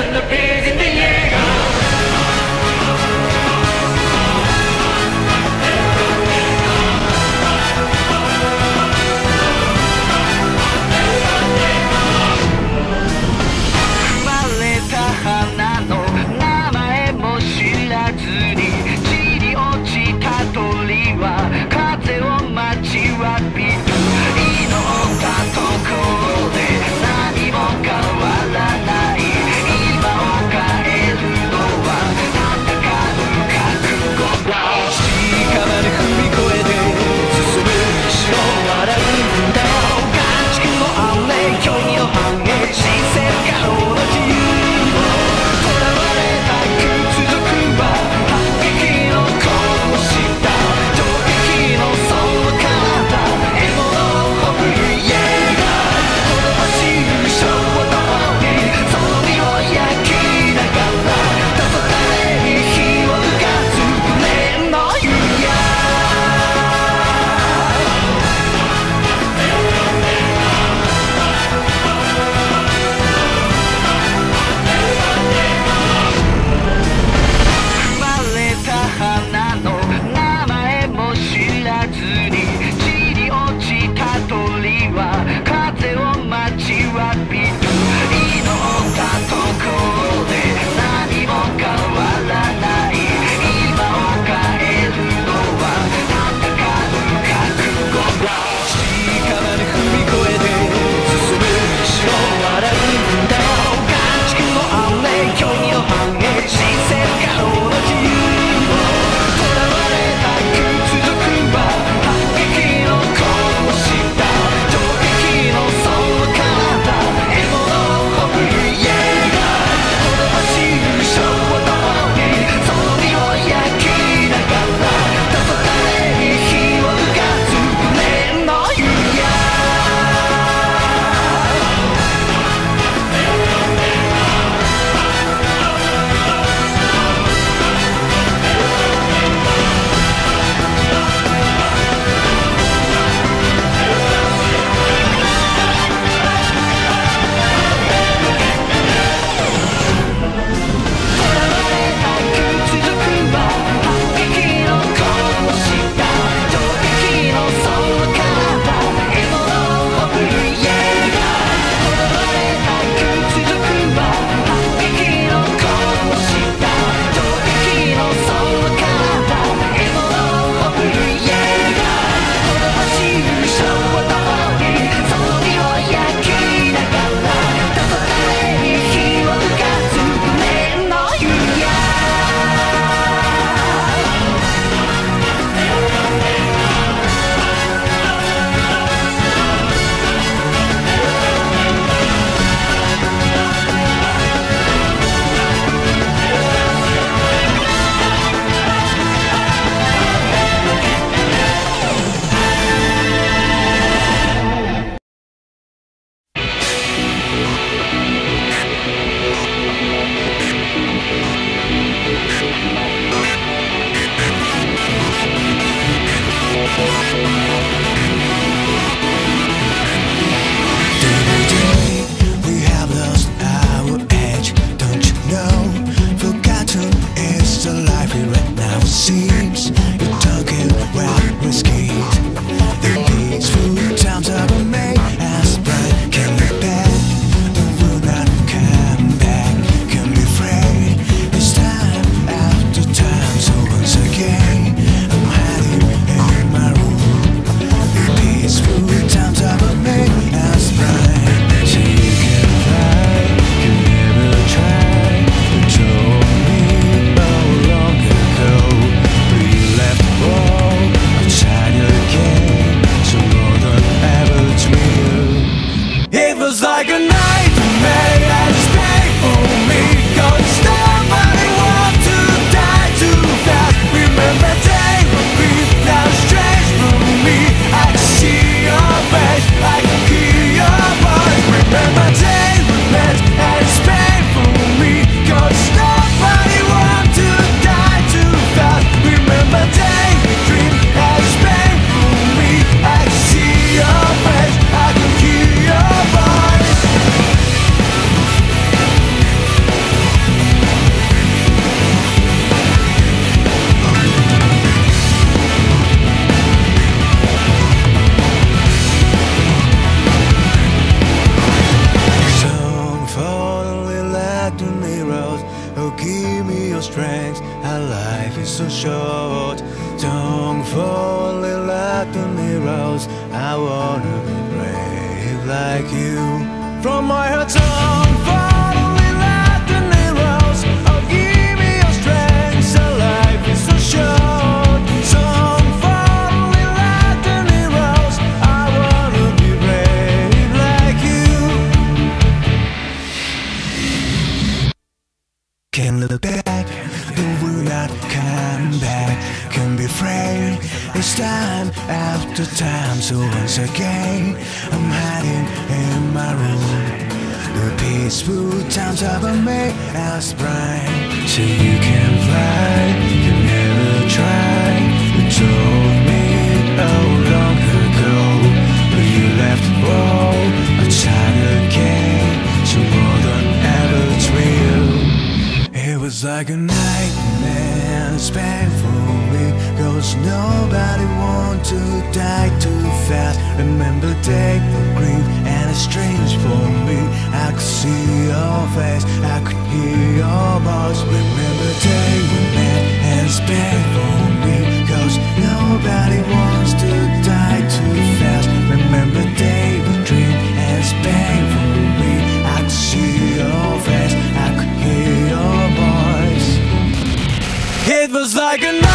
in the air.「I wanna be brave like you. From my heart, like you. Can look back, but will not come back. Can be afraid, it's time after time. So once again, I'm hiding in my room. The peaceful times a May as bright. So you can fly, you never try. You told me oh long ago, but you left for a time again. So more than ever it's real. It was like a nightmare, Cause nobody want to die too fast. Remember day for grief and it's strange for me. I could see your face, I could hear your voice. Remember day we met and it's painful me Cause nobody wants to die too fast. Remember day we dream and it's painful me. I could see your face, I could hear your voice. It was like a